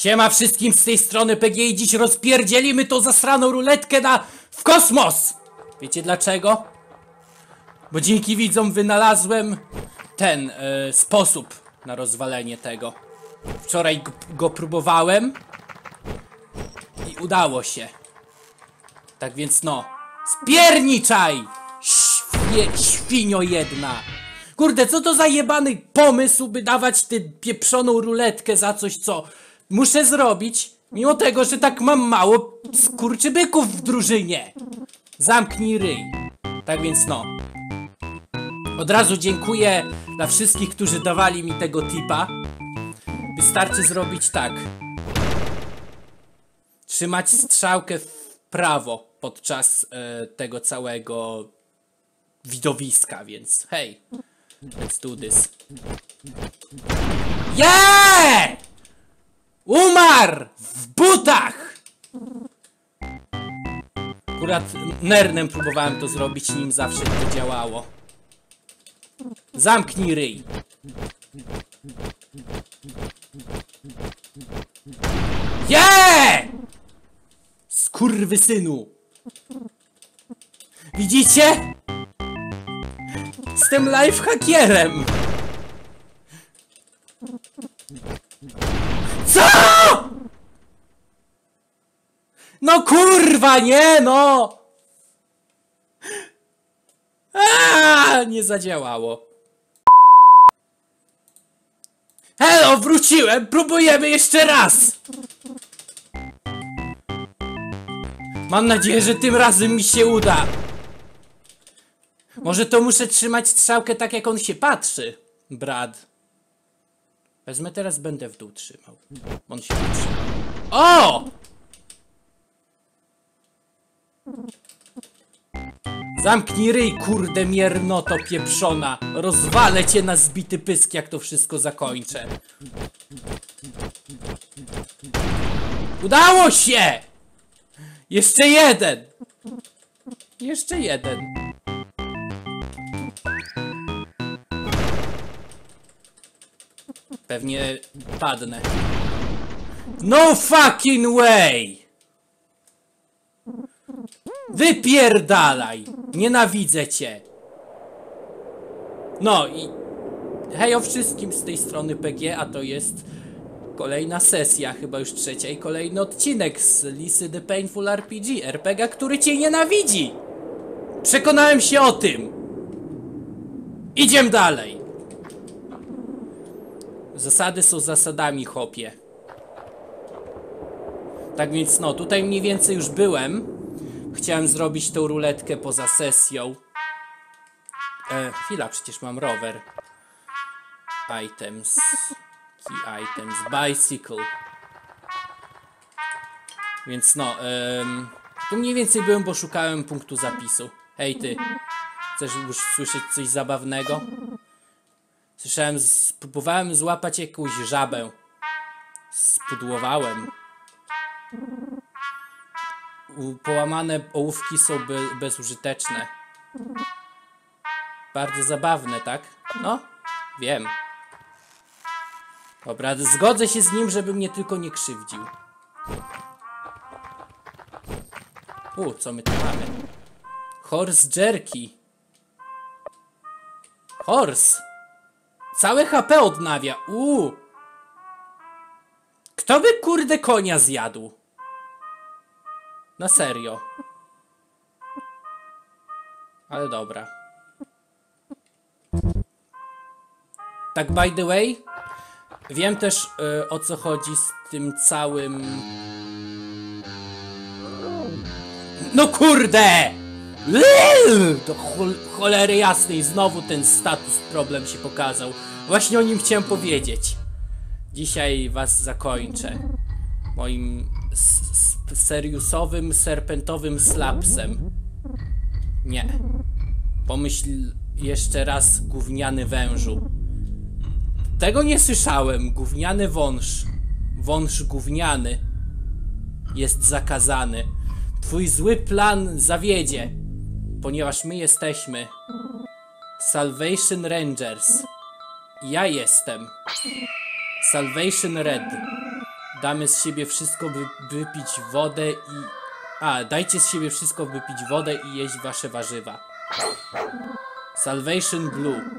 Siema wszystkim z tej strony PG i dziś rozpierdzielimy tą zasraną ruletkę na... w kosmos! Wiecie dlaczego? Bo dzięki widzom wynalazłem ten e, sposób na rozwalenie tego. Wczoraj go, go próbowałem i udało się. Tak więc no, spierniczaj! Świe, świnio jedna! Kurde, co to za jebany pomysł, by dawać tę pieprzoną ruletkę za coś, co muszę zrobić, mimo tego, że tak mam mało skurczybyków w drużynie. Zamknij ryj. Tak więc no. Od razu dziękuję dla wszystkich, którzy dawali mi tego tipa. Wystarczy zrobić tak. Trzymać strzałkę w prawo podczas e, tego całego widowiska, więc hej. Let's do this. Yeah! Umarł! W butach! Akurat nernem próbowałem to zrobić, nim zawsze to działało. Zamknij ryj. Yeah! Skurwysynu! Widzicie? Jestem lifehackerem! Co? No kurwa, nie no! A, nie zadziałało. Hello, wróciłem! Próbujemy jeszcze raz! Mam nadzieję, że tym razem mi się uda. Może to muszę trzymać strzałkę tak, jak on się patrzy, Brad. Wezmę teraz, będę w dół trzymał. On się patrzy. O! Zamknij ryj, kurde miernoto pieprzona. Rozwalę cię na zbity pysk, jak to wszystko zakończę. Udało się! Jeszcze jeden! Jeszcze jeden. Pewnie padnę. No fucking way! Wypierdalaj! Nienawidzę cię! No i hej o wszystkim z tej strony PG, a to jest kolejna sesja, chyba już trzecia i kolejny odcinek z Lisy The Painful RPG, RPG, który cię nienawidzi! Przekonałem się o tym! Idziemy dalej! Zasady są zasadami, chopie. Tak więc no, tutaj mniej więcej już byłem. Chciałem zrobić tą ruletkę poza sesją. E, chwila, przecież mam rower. Items. Key items. Bicycle. Więc no, em, tu mniej więcej byłem, bo szukałem punktu zapisu. Hej ty, chcesz już słyszeć coś zabawnego? Słyszałem, z- próbowałem złapać jakąś żabę. Spudłowałem. Połamane ołówki są be bezużyteczne. Bardzo zabawne, tak? No, wiem. Dobra, zgodzę się z nim, żeby mnie tylko nie krzywdził. U, co my tu mamy? Horse jerky. Horse. Całe HP odnawia. Uuu. Kto by kurde konia zjadł? Na serio. Ale dobra. Tak by the way, wiem też y, o co chodzi z tym całym... No kurde! Chol cholery jasnej, znowu ten status problem się pokazał. Właśnie o nim chciałem powiedzieć. Dzisiaj was zakończę. Moim seriusowym, serpentowym slapsem. Nie. Pomyśl jeszcze raz, gówniany wężu. Tego nie słyszałem. Gówniany wąż. Wąż gówniany. Jest zakazany. Twój zły plan zawiedzie, ponieważ my jesteśmy Salvation Rangers. Ja jestem Salvation Red. Damy z siebie wszystko, by wypić wodę i... A, dajcie z siebie wszystko, by pić wodę i jeść wasze warzywa. Salvation Blue.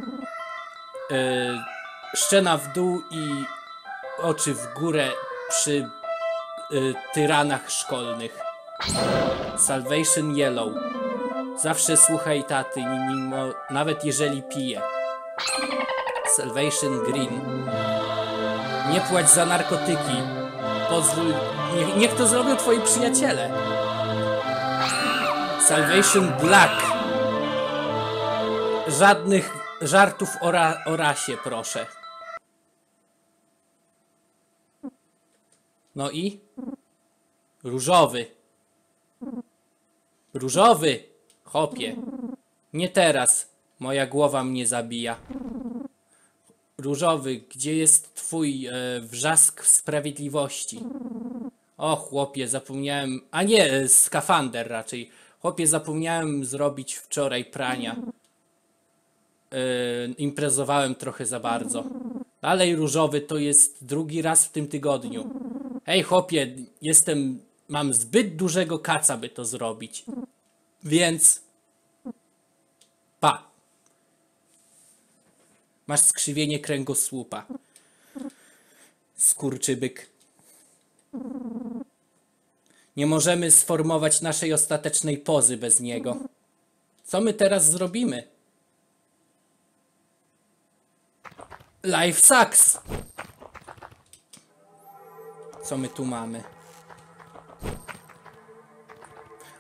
Yy, szczena w dół i oczy w górę przy y, tyranach szkolnych. Salvation Yellow. Zawsze słuchaj taty, mimo, nawet jeżeli pije. Salvation Green. Nie płać za narkotyki. Pozwól, niech, niech to zrobią twoi przyjaciele. Salvation Black. Żadnych żartów o, ra, o rasie, proszę. No i? Różowy. Różowy! Chopie. Nie teraz. Moja głowa mnie zabija. Różowy, gdzie jest twój e, wrzask sprawiedliwości? O, chłopie, zapomniałem. A nie, e, skafander raczej. Chłopie, zapomniałem zrobić wczoraj prania. E, imprezowałem trochę za bardzo. Dalej różowy to jest drugi raz w tym tygodniu. Hej, chłopie, jestem. Mam zbyt dużego kaca, by to zrobić. Więc. Pa. Masz skrzywienie kręgosłupa. Skurczybyk. Nie możemy sformować naszej ostatecznej pozy bez niego. Co my teraz zrobimy? Life sucks! Co my tu mamy?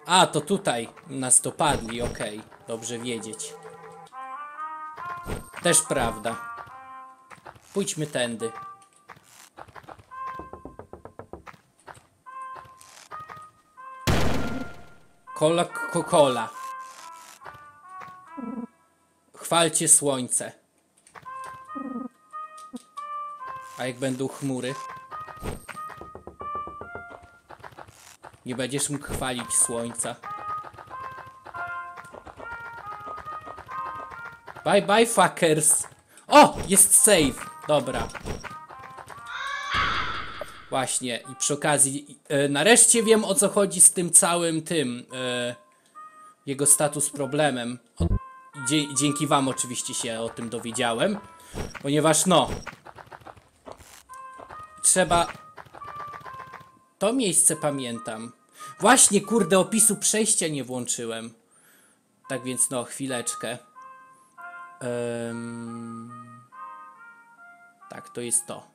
A, to tutaj nas dopadli, okej. Dobrze wiedzieć. Też prawda. Pójdźmy tędy. Cola, Coca-Cola. Chwalcie słońce. A jak będą chmury? Nie będziesz mógł chwalić słońca. Bye bye fuckers. O! Jest save. Dobra. Właśnie. I przy okazji e, nareszcie wiem o co chodzi z tym całym tym e, jego status problemem. O, dzie dzięki wam oczywiście się o tym dowiedziałem. Ponieważ no trzeba to miejsce pamiętam. Właśnie, kurde, opisu przejścia nie włączyłem. Tak więc, no, chwileczkę. Em, Tak, to jest to.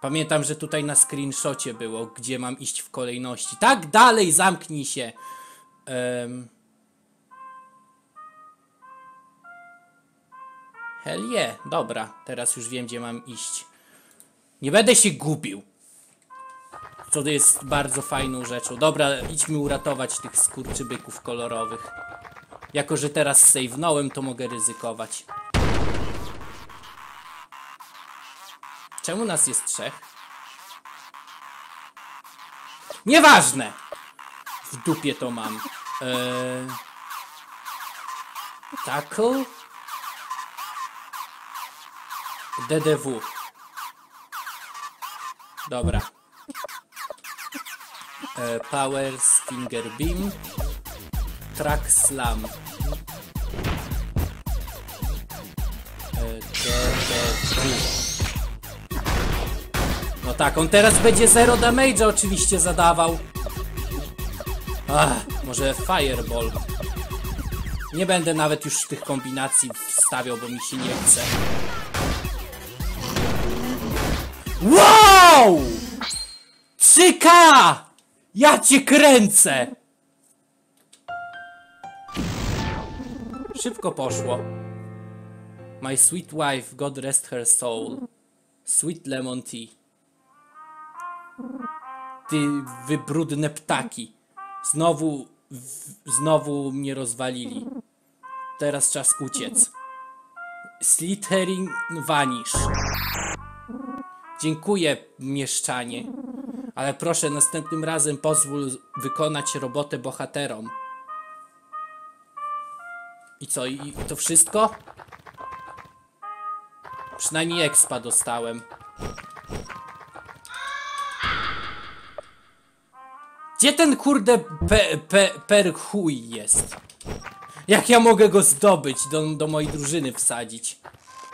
Pamiętam, że tutaj na screenshocie było, gdzie mam iść w kolejności. Tak, dalej, zamknij się. Em. Hell yeah, dobra, teraz już wiem, gdzie mam iść. Nie będę się gubił. Co jest bardzo fajną rzeczą. Dobra, idźmy uratować tych skurczybyków kolorowych. Jako, że teraz save'nąłem, to mogę ryzykować. Czemu nas jest trzech? Nieważne! W dupie to mam. Eee... Tackle? DDW. Dobra. E, power Stinger Beam. Track Slam. E. No tak, on teraz będzie zero damage'a oczywiście zadawał. Ach, może Fireball. Nie będę nawet już tych kombinacji wstawiał, bo mi się nie chce. Wow! 3K! Ja cię kręcę! Szybko poszło. My sweet wife, God rest her soul. Sweet lemon tea. Ty wybrudne ptaki. Znowu, w, znowu mnie rozwalili. Teraz czas uciec. Slytherin vanish. Dziękuję, mieszczanie ale proszę następnym razem pozwól wykonać robotę bohaterom. I co, i, i to wszystko? Przynajmniej expa dostałem. Gdzie ten kurde pe, pe, perchuj jest? Jak ja mogę go zdobyć, do, do mojej drużyny wsadzić?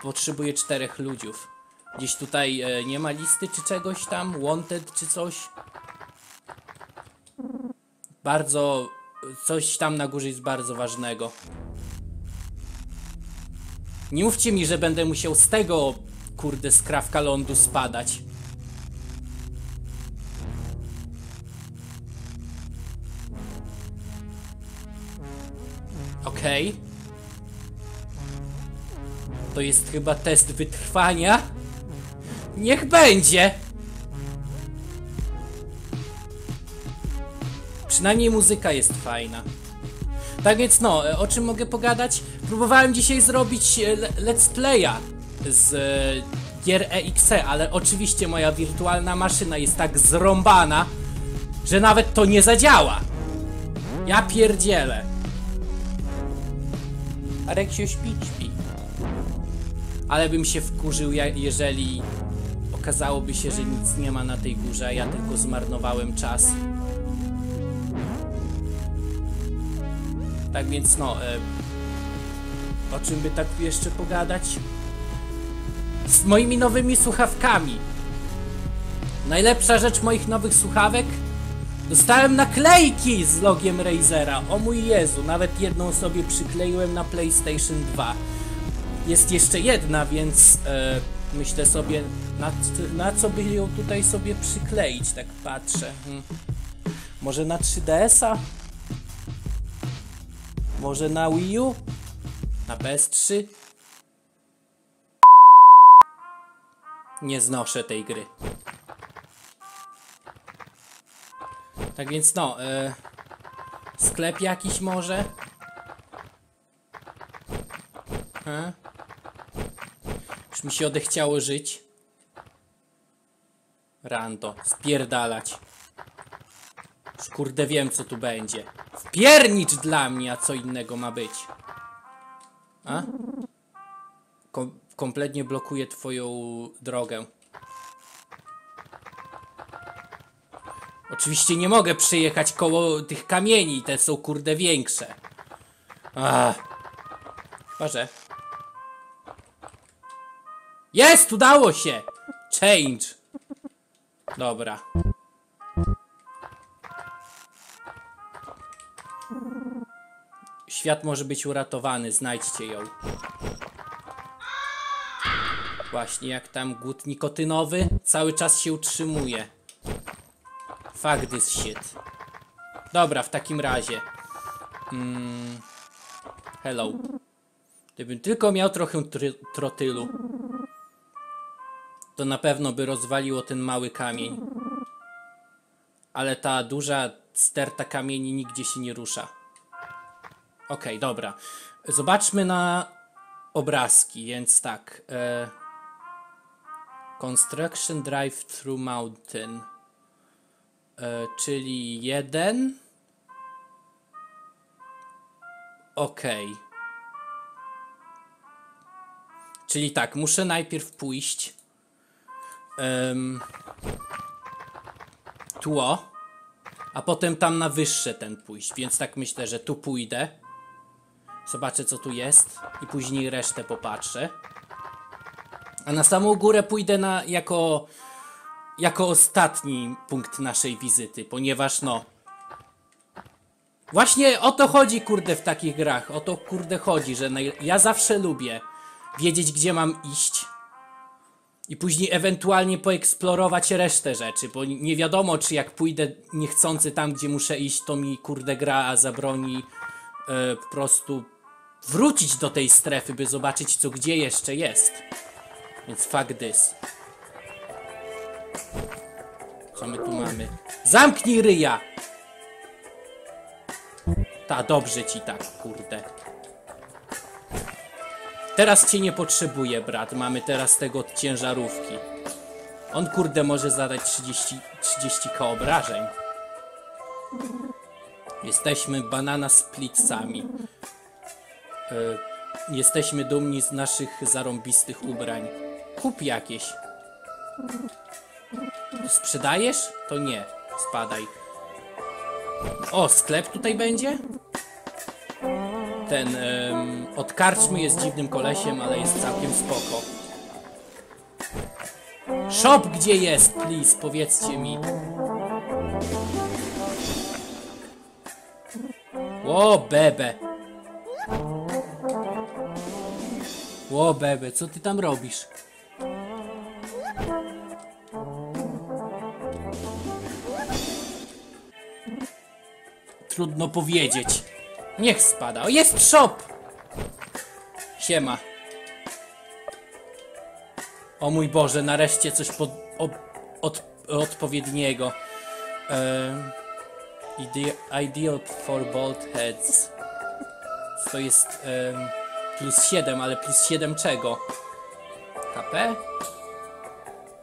Potrzebuję czterech ludziów. Gdzieś tutaj e, nie ma listy czy czegoś tam? Wanted czy coś? Bardzo... Coś tam na górze jest bardzo ważnego. Nie mówcie mi, że będę musiał z tego, kurde, skrawka lądu spadać. Okej. To jest chyba test wytrwania. Niech będzie. Przynajmniej muzyka jest fajna. Tak więc no, e, o czym mogę pogadać? Próbowałem dzisiaj zrobić e, le- let's playa z e, gier EXE, ale oczywiście moja wirtualna maszyna jest tak zrąbana, że nawet to nie zadziała. Ja pierdzielę. A Reksio śpi, śpi. Ale bym się wkurzył, jeżeli okazałoby się, że nic nie ma na tej górze, a ja tylko zmarnowałem czas. Tak więc no, e, o czym by tak jeszcze pogadać? Z moimi nowymi słuchawkami. Najlepsza rzecz moich nowych słuchawek? Dostałem naklejki z logiem Razera. O mój Jezu, nawet jedną sobie przykleiłem na PlayStation 2. Jest jeszcze jedna, więc e, myślę sobie, na, na co by ją tutaj sobie przykleić, tak patrzę. Hmm. Może na 3DS-a? Może na Wii U? Na PS3? Nie znoszę tej gry. Tak więc no, e, sklep jakiś może? He? Mi się odechciało żyć. Rando, spierdalać. Już kurde wiem co tu będzie. Wpiernicz dla mnie, a co innego ma być. A? Kom kompletnie blokuje twoją drogę. Oczywiście nie mogę przyjechać koło tych kamieni, te są kurde większe. Ach. Że... Jest! Udało się! Change! Dobra. Świat może być uratowany, znajdźcie ją. Właśnie jak tam głód nikotynowy cały czas się utrzymuje. Fuck this shit. Dobra, w takim razie. Mm. Hello. Gdybym tylko miał trochę try- trotylu, to na pewno by rozwaliło ten mały kamień. Ale ta duża sterta kamieni nigdzie się nie rusza. Okej, dobra. Zobaczmy na obrazki, więc tak. E, construction Drive Through Mountain. E, czyli jeden. Okej. Czyli tak, muszę najpierw pójść. Em, tło. A potem tam na wyższe ten pójść. Więc tak myślę, że tu pójdę. Zobaczę co tu jest. I później resztę popatrzę. A na samą górę pójdę na jako jako ostatni punkt naszej wizyty, ponieważ no. Właśnie o to chodzi, kurde, w takich grach. O to, kurde, chodzi, że ja zawsze lubię wiedzieć, gdzie mam iść. I później ewentualnie poeksplorować resztę rzeczy, bo nie wiadomo, czy jak pójdę niechcący tam, gdzie muszę iść, to mi, kurde, gra zabroni e, po prostu wrócić do tej strefy, by zobaczyć, co gdzie jeszcze jest. Więc fuck this. Co my tu mamy? Zamknij ryja! Ta, dobrze ci tak, kurde. Teraz cię nie potrzebuję, brat. Mamy teraz tego od ciężarówki. On, kurde, może zadać 30, 30k obrażeń. Jesteśmy banana splitsami. E, jesteśmy dumni z naszych zarąbistych ubrań. Kup jakieś. Sprzedajesz? To nie. Spadaj. O, sklep tutaj będzie? Ten em, od karczmy jest dziwnym kolesiem, ale jest całkiem spoko. Shop gdzie jest, please, powiedzcie mi. O, bebe. O, bebe, co ty tam robisz? Trudno powiedzieć. Niech spada. O, jest shop! Siema. O mój Boże, nareszcie coś pod, o, od, odpowiedniego. Ide, ideal for bald heads. To jest plus 7, ale plus 7 czego? HP?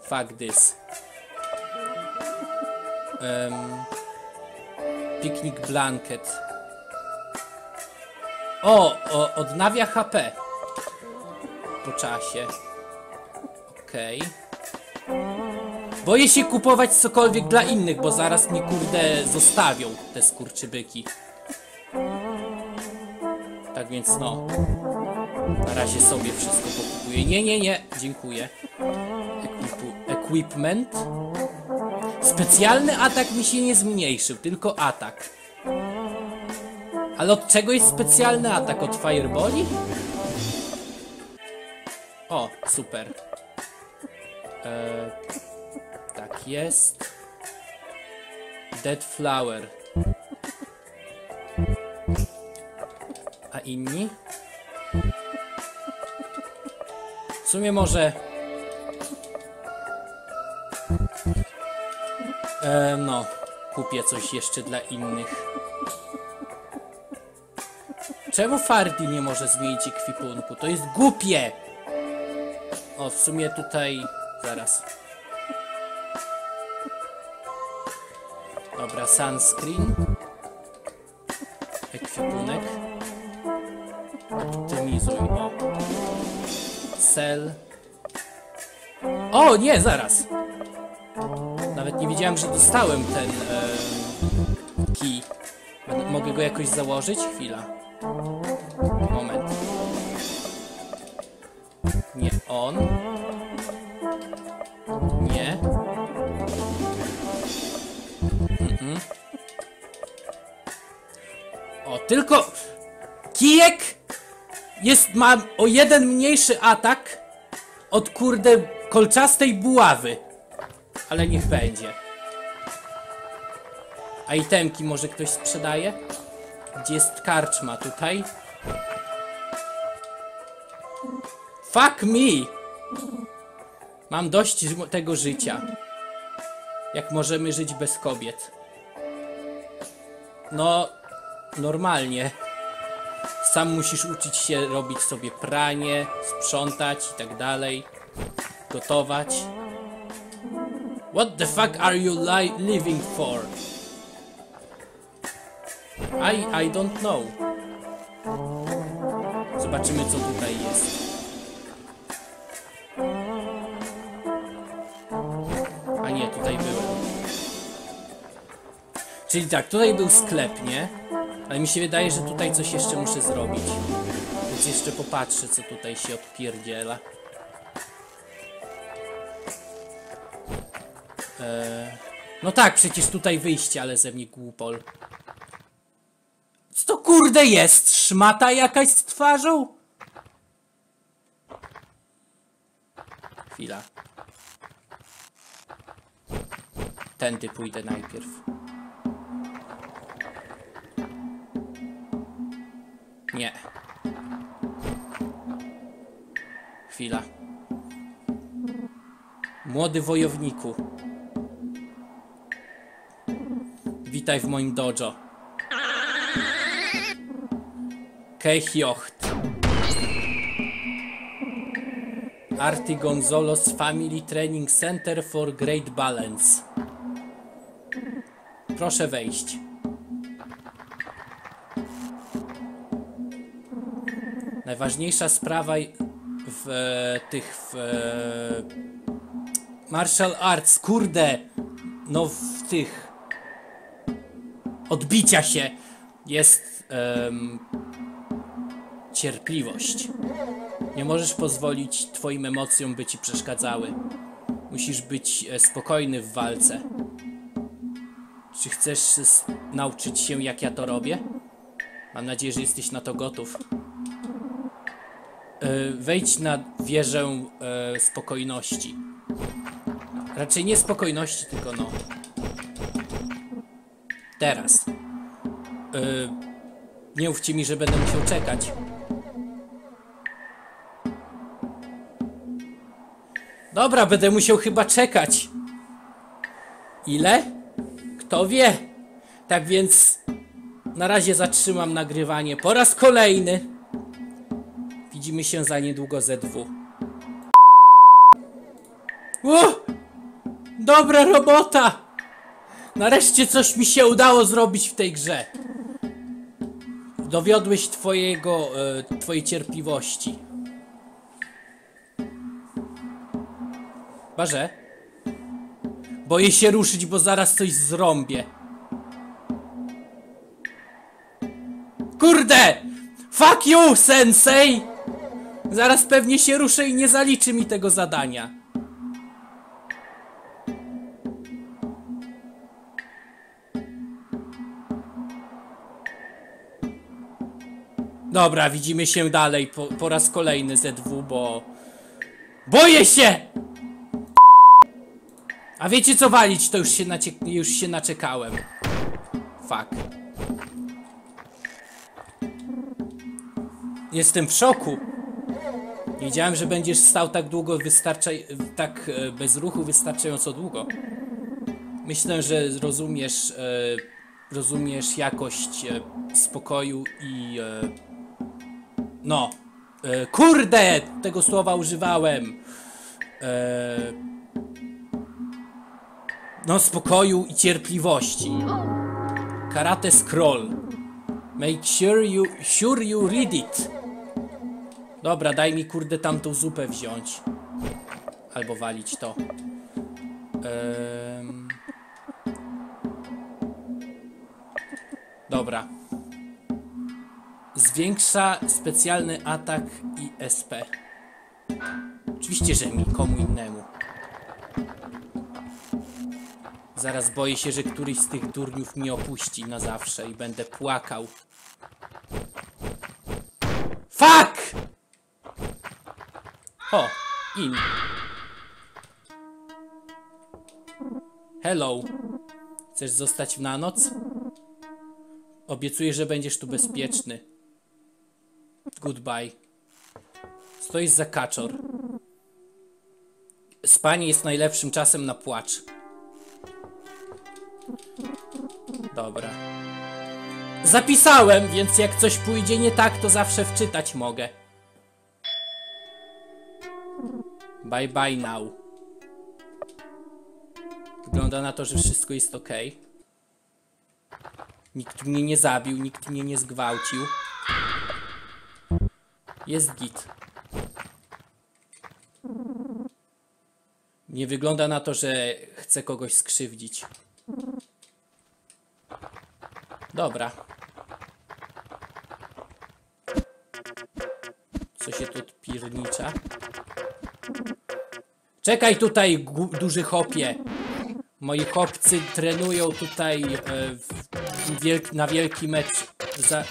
Fuck this. Um, Picnic blanket. O, o, odnawia HP. Po czasie. Okej. Boję się kupować cokolwiek dla innych, bo zaraz mnie kurde zostawią te skurczybyki. Tak więc no. Na razie sobie wszystko pokupuję. Nie, nie, nie. Dziękuję. Equipu equipment. Specjalny atak mi się nie zmniejszył, tylko atak. Ale od czego jest specjalny atak? Od fireboli? O, super. Eee, tak jest. Dead Flower. A inni? W sumie może... E, no, kupię coś jeszcze dla innych. Czemu Fardi nie może zmienić ekwipunku? To jest głupie! O, w sumie tutaj... Zaraz. Dobra, sunscreen. Ekwipunek. Optymizuj, o. Sell. O, nie, zaraz! Nawet nie wiedziałem, że dostałem ten key. Mogę go jakoś założyć? Chwila. On. Nie. Mm-mm. O, tylko kijek jest, ma o jeden mniejszy atak od kurde kolczastej buławy. Ale niech będzie. A itemki może ktoś sprzedaje? Gdzie jest karczma? Tutaj? Fuck me! Mam dość tego życia. Jak możemy żyć bez kobiet? No, normalnie. Sam musisz uczyć się robić sobie pranie, sprzątać i tak dalej. Gotować. What the fuck are you li living for? I, I don't know. Zobaczymy co tutaj jest. Czyli tak, tutaj był sklep, nie? Ale mi się wydaje, że tutaj coś jeszcze muszę zrobić. Więc jeszcze popatrzę, co tutaj się odpierdziela. Eee, no tak, przecież tutaj wyjście, ale ze mnie głupol. Co to kurde jest? Szmata jakaś z twarzą? Chwila. Tędy pójdę najpierw. Nie. Chwila. Młody wojowniku. Witaj w moim dojo. Kehjocht. Arti Gonzolos Family Training Center for Great Balance. Proszę wejść. Najważniejsza sprawa w e, tych w e, martial arts, kurde, no w tych odbicia się jest cierpliwość. Nie możesz pozwolić twoim emocjom, by ci przeszkadzały. Musisz być e, spokojny w walce. Czy chcesz nauczyć się, jak ja to robię? Mam nadzieję, że jesteś na to gotów. E, Wejdź na wieżę e, spokojności. Raczej nie spokojności, tylko no. Teraz. E, nie mówcie mi, że będę musiał czekać. Dobra, będę musiał chyba czekać. Ile? Kto wie? Tak więc na razie zatrzymam nagrywanie po raz kolejny. Widzimy się za niedługo ZW. O! Dobra robota! Nareszcie coś mi się udało zrobić w tej grze. Dowiodłeś twojego, e, twojej cierpliwości. Barze? Boję się ruszyć, bo zaraz coś zrąbię. Kurde! Fuck you, sensei! Zaraz pewnie się ruszę i nie zaliczy mi tego zadania. Dobra, widzimy się dalej po, po raz kolejny ZW, bo... Boję się! A wiecie co walić, to już się, już się naczekałem. Fuck. Jestem w szoku. Wiedziałem, że będziesz stał tak długo, wystarczaj, tak e, bez ruchu wystarczająco długo. Myślę, że rozumiesz, e, rozumiesz jakość e, spokoju i no, kurde, tego słowa używałem. No, spokoju i cierpliwości. Karate Scroll. Make sure you, sure you read it. Dobra, daj mi kurde tamtą zupę wziąć. Albo walić to. Ehm. Dobra. Zwiększa specjalny atak i SP. Oczywiście, że mi, komu innemu. Zaraz boję się, że któryś z tych durniów mnie opuści na zawsze i będę płakał. Fuck! O, in. Hello. Chcesz zostać na noc? Obiecuję, że będziesz tu bezpieczny. Goodbye. Stoisz za kaczor. Spanie jest najlepszym czasem na płacz. Dobra. Zapisałem, więc jak coś pójdzie nie tak, to zawsze wczytać mogę. Bye bye now. Wygląda na to, że wszystko jest ok. Nikt mnie nie zabił, nikt mnie nie zgwałcił. Jest git. Nie wygląda na to, że chce kogoś skrzywdzić. Dobra. Co się tu odpiernicza? Czekaj tutaj, duży hopie. Moi chłopcy trenują tutaj e, na wielki mecz za, e,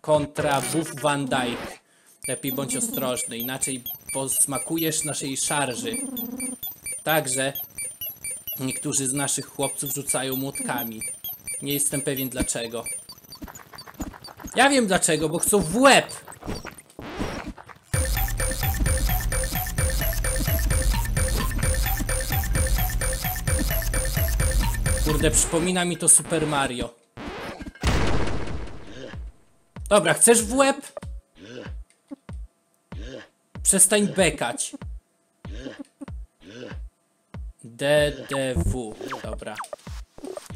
kontra Buff Van Dijk. Lepiej bądź ostrożny, inaczej posmakujesz naszej szarży. Także niektórzy z naszych chłopców rzucają młotkami. Nie jestem pewien dlaczego. Ja wiem dlaczego, bo chcą w łeb. Kurde, przypomina mi to Super Mario. Dobra, chcesz w łeb? Przestań bekać. DDW. Dobra.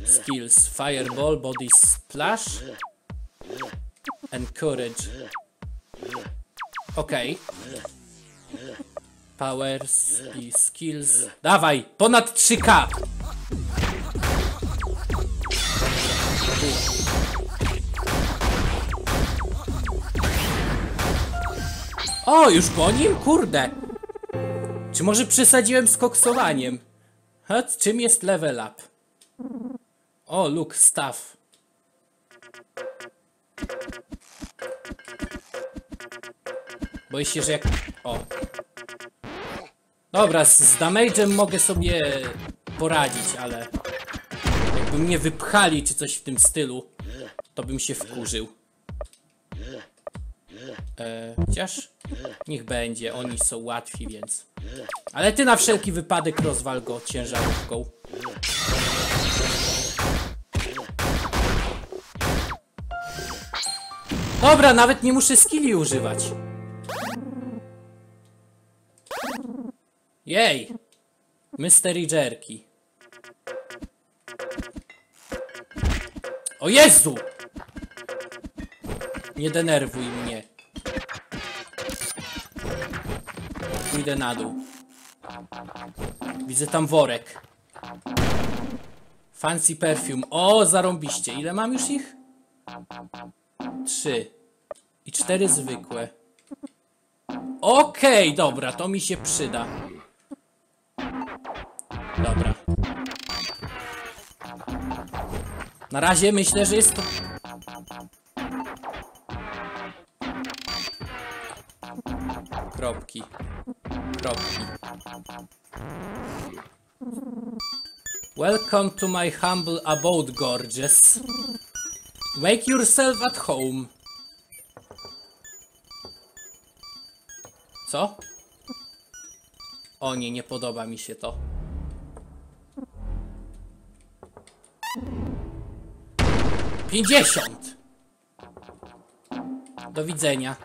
Skills. Fireball, Body Splash. Encourage. Okej. Powers i skills. Dawaj! Ponad 3K! O, już po nim? Kurde. Czy może przesadziłem z koksowaniem? Czym jest level up? O, look, staff. Boję się, że jak... O. Dobra, z, z damage'em mogę sobie poradzić, ale... Jakby mnie wypchali czy coś w tym stylu, to bym się wkurzył. E, chociaż niech będzie, oni są łatwi, więc... Ale ty na wszelki wypadek rozwal go ciężarówką. Dobra, nawet nie muszę skilli używać. Jej! Mystery Jerky. O Jezu! Nie denerwuj mnie. Pójdę na dół. Widzę tam worek. Fancy perfume. O, zarąbiście. Ile mam już ich? Trzy. I cztery zwykłe. Okej, dobra, to mi się przyda. Dobra. Na razie myślę, że jest to... Welcome to my humble abode, gorgeous. Make yourself at home. Co? O nie, nie podoba mi się to. Pięćdziesiąt! Do widzenia.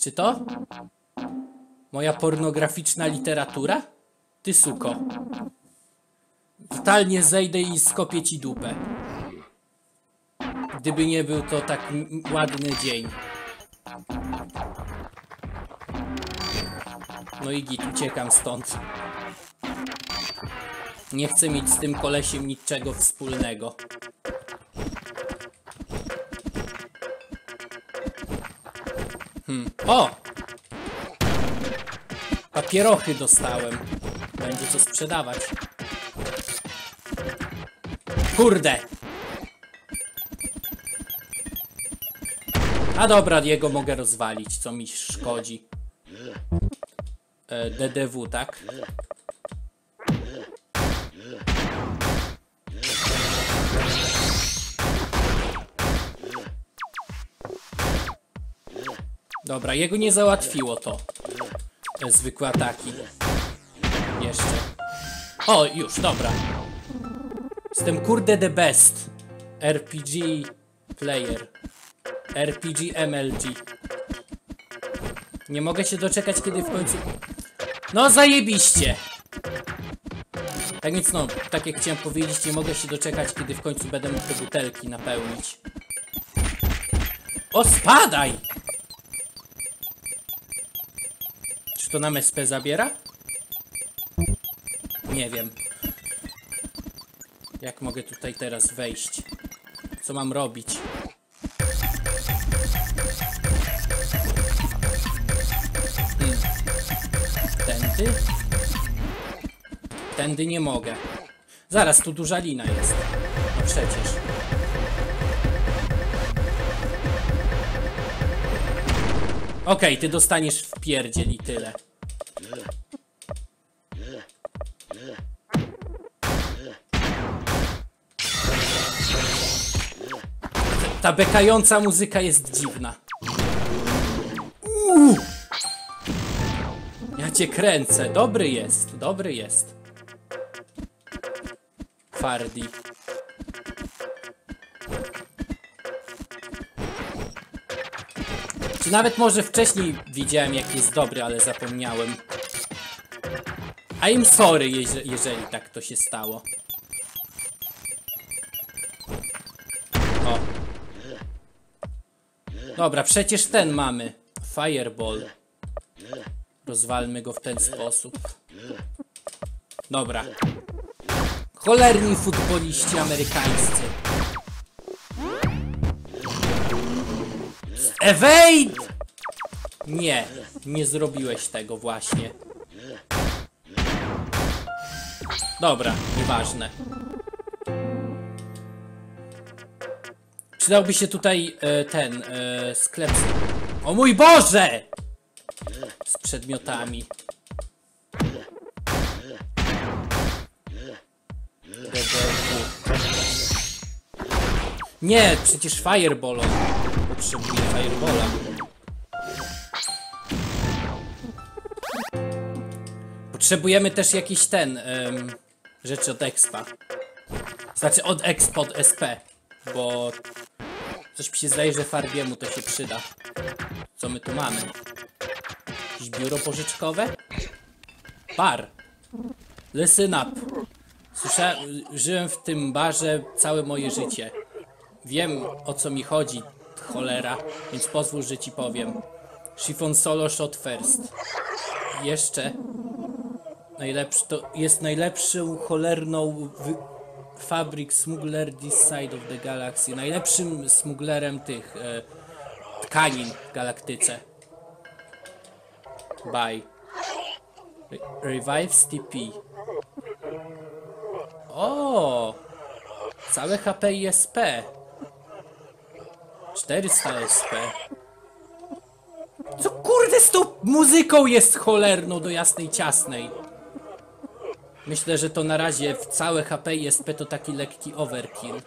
Czy to? Moja pornograficzna literatura? Ty suko. Totalnie zejdę i skopię ci dupę. Gdyby nie był to tak ładny dzień. No i git, uciekam stąd. Nie chcę mieć z tym kolesiem niczego wspólnego. Hmm. O! Papierochy dostałem. Będzie co sprzedawać. Kurde! A dobra, jego mogę rozwalić, co mi szkodzi. E, DDW, tak? Dobra, jego nie załatwiło to. Te zwykłe ataki. Jeszcze. O, już, dobra. Jestem kurde the best. RPG player. RPG MLG. Nie mogę się doczekać, kiedy w końcu... No zajebiście! Tak więc no, tak jak chciałem powiedzieć, nie mogę się doczekać, kiedy w końcu będę mógł te butelki napełnić. O, spadaj! Czy to nam SP zabiera? Nie wiem. Jak mogę tutaj teraz wejść? Co mam robić? Hmm. Tędy? Tędy nie mogę. Zaraz, tu duża lina jest. No przecież. Okej, ty dostaniesz w pierdziel i tyle. Ta bekająca muzyka jest dziwna. Uuu. Ja cię kręcę. Dobry jest, dobry jest. Fardi. Czy nawet może wcześniej widziałem jak jest dobry, ale zapomniałem. I'm sorry, jeże- jeżeli tak to się stało. Dobra, przecież ten mamy. Fireball. Rozwalmy go w ten sposób. Dobra. Cholerni futboliści amerykańscy. Evade! Nie, nie zrobiłeś tego właśnie. Dobra, nieważne. Przydałby się tutaj e, ten e, sklep. O mój Boże! Z przedmiotami. Nie, przecież Fireball. on Potrzebuje Firebola. Potrzebujemy też jakiś ten em, rzeczy od expa. Znaczy od expa, od SP. Bo coś mi się zdaje, że Farbiemu to się przyda. Co my tu mamy? Jakieś biuro pożyczkowe? Bar. Listen up. Słysza, żyłem w tym barze całe moje życie. Wiem o co mi chodzi, cholera, więc pozwól, że ci powiem. Chiffon solo shot first. Jeszcze najlepszy, to jest najlepszą cholerną wy, fabryk smuggler this side of the galaxy. Najlepszym smugglerem tych e, tkanin w galaktyce. Bye. Re revive TP. O! Całe HP i SP. 400 SP. Co kurde z tą muzyką jest cholerną do jasnej ciasnej? Myślę, że to na razie w całe HP i SP to taki lekki overkill.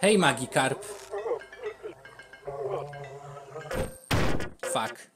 Hej Magikarp. Fuck.